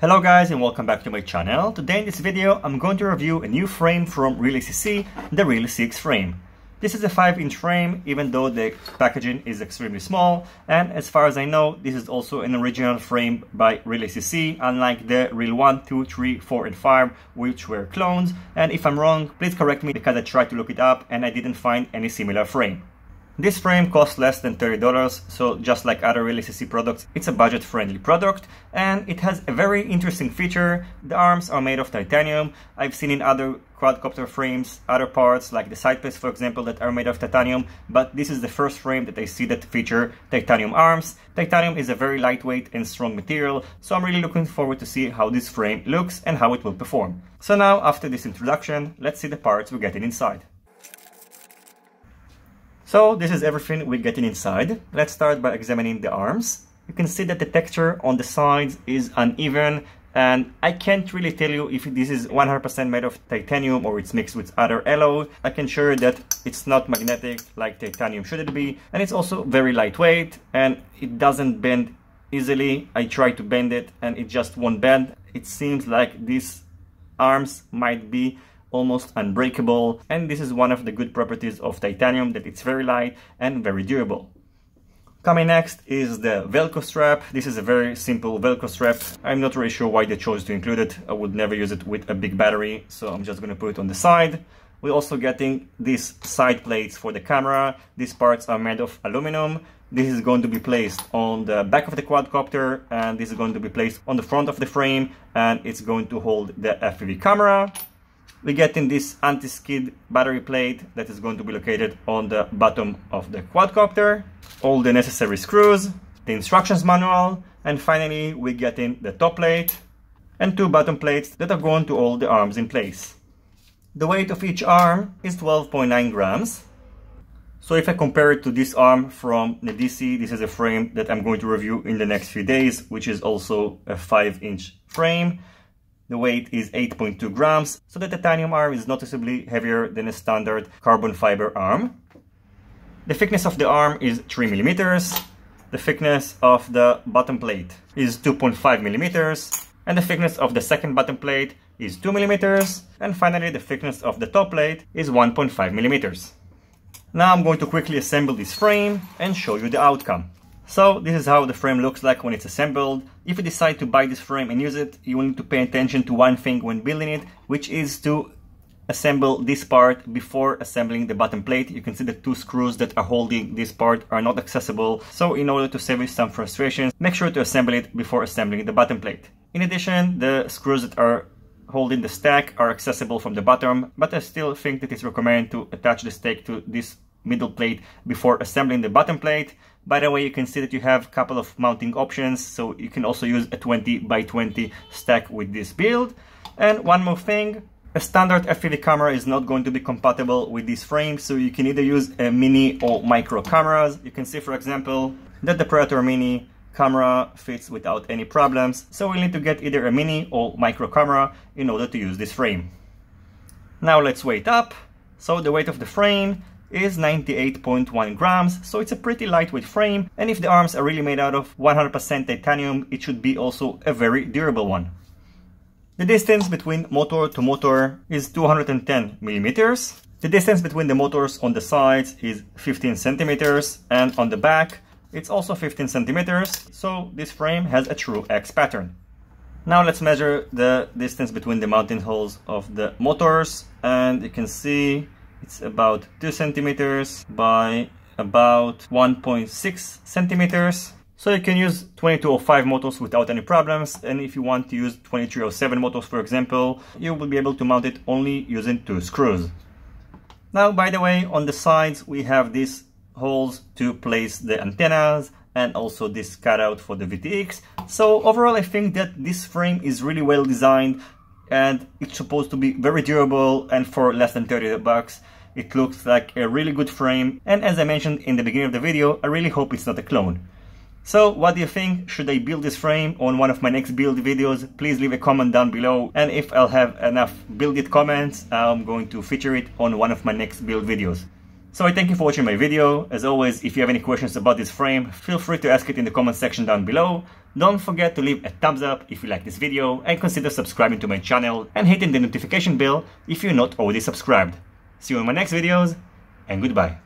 Hello guys and welcome back to my channel. Today in this video I'm going to review a new frame from RealACC, the Real 6 frame. This is a 5 inch frame even though the packaging is extremely small and as far as I know this is also an original frame by RealACC unlike the Real 1, 2, 3, 4 and 5 which were clones and if I'm wrong please correct me because I tried to look it up and I didn't find any similar frame. This frame costs less than $30, so just like other RealACC products, it's a budget-friendly product, and it has a very interesting feature. The arms are made of titanium. I've seen in other quadcopter frames, other parts like the side plates, for example, that are made of titanium, but this is the first frame that I see that feature titanium arms. Titanium is a very lightweight and strong material, so I'm really looking forward to see how this frame looks and how it will perform. So now, after this introduction, let's see the parts we're getting inside. So this is everything we're getting inside. Let's start by examining the arms. You can see that the texture on the sides is uneven and I can't really tell you if this is 100% made of titanium or it's mixed with other alloy. I can assure that it's not magnetic like titanium should it be and it's also very lightweight and it doesn't bend easily. I tried to bend it and it just won't bend. It seems like these arms might be almost unbreakable and this is one of the good properties of titanium that it's very light and very durable. Coming next is the Velcro strap. This is a very simple Velcro strap. I'm not really sure why they chose to include it. I would never use it with a big battery, so I'm just gonna put it on the side. We're also getting these side plates for the camera. These parts are made of aluminum. This is going to be placed on the back of the quadcopter and this is going to be placed on the front of the frame and it's going to hold the FPV camera we get in this anti-skid battery plate that is going to be located on the bottom of the quadcopter, all the necessary screws, the instructions manual, and finally we get in the top plate and two bottom plates that are going to hold the arms in place. The weight of each arm is 12.9 grams. So if I compare it to this arm from Nedisi, this is a frame that I'm going to review in the next few days, which is also a 5 inch frame. The weight is 8.2 grams, so the titanium arm is noticeably heavier than a standard carbon fiber arm. The thickness of the arm is 3 millimeters. The thickness of the bottom plate is 2.5 millimeters. And the thickness of the second bottom plate is 2 millimeters. And finally, the thickness of the top plate is 1.5 millimeters. Now I'm going to quickly assemble this frame and show you the outcome. So this is how the frame looks like when it's assembled. If you decide to buy this frame and use it, you will need to pay attention to one thing when building it, which is to assemble this part before assembling the bottom plate. You can see the two screws that are holding this part are not accessible. So in order to save you some frustrations, make sure to assemble it before assembling the bottom plate. In addition, the screws that are holding the stack are accessible from the bottom, but I still think that it's recommended to attach the stack to this middle plate before assembling the bottom plate. By the way, you can see that you have a couple of mounting options, so you can also use a 20 by 20 stack with this build. And one more thing, a standard FPV camera is not going to be compatible with this frame, so you can either use a mini or micro cameras. You can see, for example, that the Predator Mini camera fits without any problems, so we'll need to get either a mini or micro camera in order to use this frame. Now let's weight up. So the weight of the frame is 98.1 grams, so it's a pretty lightweight frame, and if the arms are really made out of 100% titanium, it should be also a very durable one. The distance between motor to motor is 210 millimeters. The distance between the motors on the sides is 15 centimeters, and on the back, it's also 15 centimeters, so this frame has a true X pattern. Now let's measure the distance between the mounting holes of the motors, and you can see it's about 2 centimeters by about 1.6 centimeters. So you can use 2205 motors without any problems and if you want to use 2307 motors for example, you will be able to mount it only using two screws. Now by the way, on the sides we have these holes to place the antennas and also this cutout for the VTX. So overall I think that this frame is really well designed and it's supposed to be very durable and for less than 30 bucks it looks like a really good frame and as I mentioned in the beginning of the video, I really hope it's not a clone. So what do you think? Should I build this frame on one of my next build videos? Please leave a comment down below and if I'll have enough build it comments, I'm going to feature it on one of my next build videos. So I thank you for watching my video. As always, if you have any questions about this frame, feel free to ask it in the comment section down below. Don't forget to leave a thumbs up if you like this video and consider subscribing to my channel and hitting the notification bell if you're not already subscribed. See you in my next videos and goodbye.